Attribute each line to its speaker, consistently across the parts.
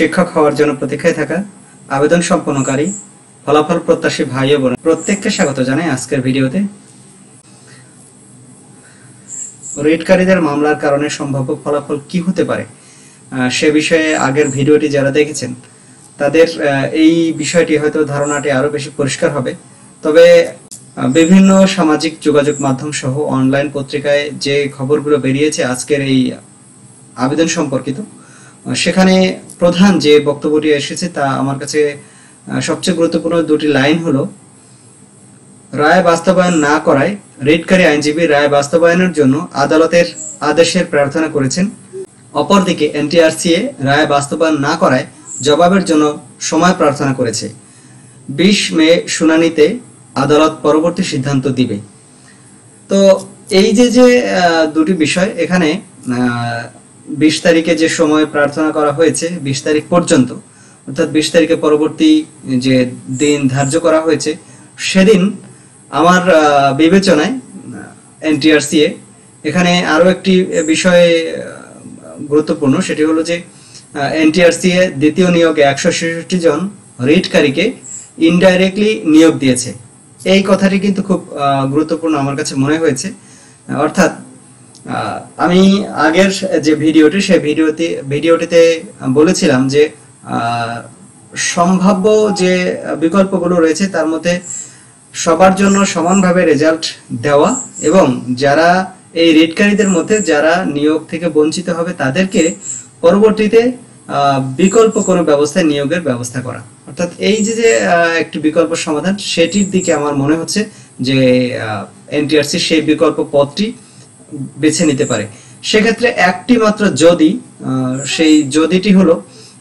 Speaker 1: শিক্ষক হওয়ার জন্য প্রতীক্ষায় থাকা আবেদন সম্পন্নকারী ফলাফল প্রত্যাশী ভাই ও বোন। প্রত্যেককে স্বাগত জানাই আজকের ভিডিওতে। রিটকারীদের মামলার কারণে সম্ভাব্য ফলাফল কি হতে পারে? সে বিষয়ে আগের ভিডিওটি যারা দেখেছেন, তাদের এই বিষয়টি হয়তো ধারণাটি আরও বেশি পরিষ্কার হবে। তবে বিভিন্ন সামাজিক যোগাযোগ মাধ্যম সহ অনলাইন পত্রিকায় যে খবরগুলো বেরিয়েছে আজকের এই আবেদন সম্পর্কিত সেখানে প্রধান যে বক্তব্যটি এসেছে তা আমার কাছে সবচেয়ে গুরুত্বপূর্ণ দুটি লাইন হলো, রায় বাস্তবায়ন না করায় রিটকারী আইনজীবী রায় বাস্তবায়নের জন্য আদালতের আদেশের প্রার্থনা করেছেন। অপরদিকে এনটিআরসিএ রায় বাস্তবায়ন না করায় জবাবের জন্য সময় প্রার্থনা করেছে। বিশ মে শুনানিতে আদালত পরবর্তী সিদ্ধান্ত দিবে। তো এই যে যে দুটি বিষয় এখানে বিশ তারিখে যে সময় প্রার্থনা করা হয়েছে, বিশ তারিখ পর্যন্ত, অর্থাৎ বিশ তারিখে পরবর্তী যে দিন ধার্য করা হয়েছে, সেদিন আমার বিবেচনায় এনটিআরসিএ এখানে আরও একটি বিষয়ে গুরুত্বপূর্ণ, সেটি হলো যে এনটিআরসিএ দ্বিতীয় নিয়োগে একশো ছেষট্টি জন রিটকারীকে ইনডাইরেক্টলি নিয়োগ দিয়েছে। এই কথাটি কিন্তু খুব গুরুত্বপূর্ণ আমার কাছে মনে হয়েছে। অর্থাৎ আমি আগের যে ভিডিওটি সেই ভিডিওতে, ভিডিওটিতে বলেছিলাম যে সম্ভাব্য যে বিকল্পগুলো রয়েছে তার মধ্যে সবার জন্য সমানভাবে রেজাল্ট দেওয়া এবং যারা এই রিটকারীদের মধ্যে যারা নিয়োগ থেকে বঞ্চিত হবে তাদেরকে পরবর্তীতে বিকল্প কোনো ব্যবস্থায় নিয়োগের ব্যবস্থা করা। অর্থাৎ এই যে যে একটি বিকল্প সমাধান, সেটির দিকে আমার মনে হচ্ছে যে এনটিআরসি সেই বিকল্প পথটি বেছে নিতে পারে। সেক্ষেত্রে একটি মাত্র যদি সেই যদিটি হলো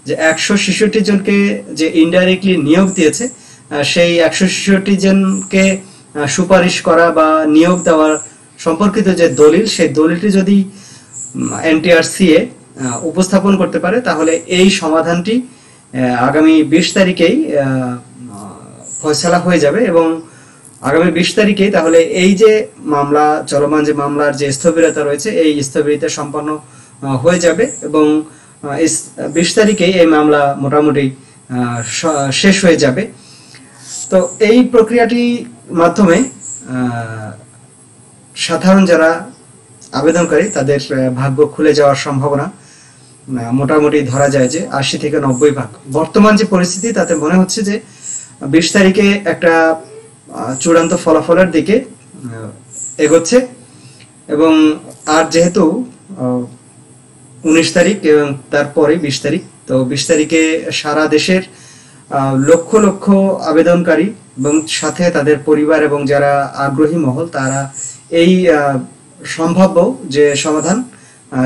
Speaker 1: যে একশো ছেষট্টি জনকে যে ইনডাইরেক্টলি নিয়োগ দিয়েছে সেই একশো ছেষট্টি জনকে সুপারিশ করা বা নিয়োগ দেওয়ার সম্পর্কিত যে দলিল, সেই দলিলটি যদি এনটিআরসিএ উপস্থাপন করতে পারে, তাহলে এই সমাধানটি আগামী বিশ তারিখেই ফয়সালা হয়ে যাবে এবং আগামী বিশ তারিখে, তাহলে এই যে মামলা, চলমান যে মামলার যে স্থবিরতা রয়েছে, এই স্থবিরতা সম্পন্ন হয়ে যাবে এবং বিশ তারিখেই এই মামলা মোটামুটি শেষ হয়ে যাবে। তো এই প্রক্রিয়াটির মাধ্যমে সাধারণ যারা আবেদনকারী, তাদের ভাগ্য খুলে যাওয়ার সম্ভাবনা মোটামুটি ধরা যায় যে আশি থেকে নব্বই ভাগ। বর্তমান যে পরিস্থিতি, তাতে মনে হচ্ছে যে বিশ তারিখে একটা চূড়ান্ত ফলাফলের দিকে এগোচ্ছে। এবং আর যেহেতু উনিশ তারিখ এবং তারপরে বিশ তারিখ তো বিশ তারিখে সারা দেশের লক্ষ লক্ষ আবেদনকারী এবং সাথে তাদের পরিবার এবং যারা আগ্রহী মহল তারা এই সম্ভাব্য যে সমাধান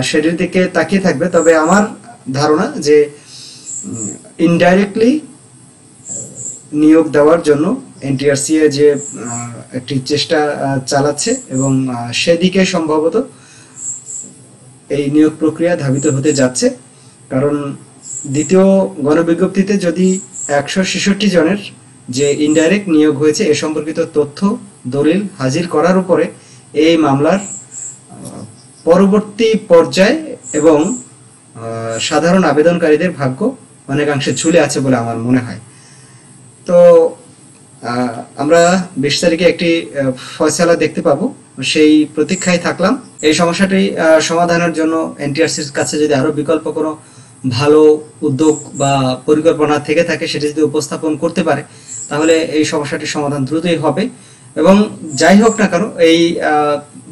Speaker 1: সেটির দিকে তাকিয়ে থাকবে। তবে আমার ধারণা যে ইনডাইরেক্টলি নিয়োগ দেওয়ার জন্য এনটিআরসিএ যে একটি চেষ্টা চালাচ্ছে এবং সেদিকে সম্ভবত এই নিয়োগ প্রক্রিয়া ধাবিত হতে যাচ্ছে। কারণ দ্বিতীয় গণবিজ্ঞপ্তিতে যদি একশো ছেষট্টি জনের যে ইনডাইরেক্ট নিয়োগ হয়েছে এ সম্পর্কিত তথ্য, দলিল হাজির করার উপরে এই মামলার পরবর্তী পর্যায়ে এবং সাধারণ আবেদনকারীদের ভাগ্য অনেকাংশে ঝুলে আছে বলে আমার মনে হয়। তো আমরা বিশ তারিখে একটি ফয়সালা দেখতে পাবো। সেই প্রতীক্ষায় থাকলাম। এই সমস্যাটি সমাধানের জন্য এনটিআরসির কাছে যদি আরও বিকল্প কোনো ভালো উদ্যোগ বা পরিকল্পনা থেকে থাকে, সেটি যদি উপস্থাপন করতে পারে, তাহলে এই সমস্যাটির সমাধান দ্রুতই হবে। এবং যাই হোক না কেন, এই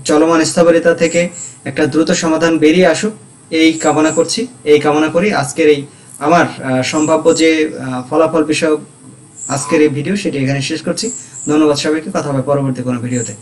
Speaker 1: চলমান স্থবিরতা থেকে একটা দ্রুত সমাধান বেরিয়ে আসুক, এই কামনা করছি। এই কামনা করি আজকের এই আমার সম্ভাব্য যে ফলাফল বিষয়ক আজকের এই ভিডিও সেটি এখানে শেষ করছি। ধন্যবাদ সবাইকে কথা হবে পরবর্তী কোনো ভিডিওতে।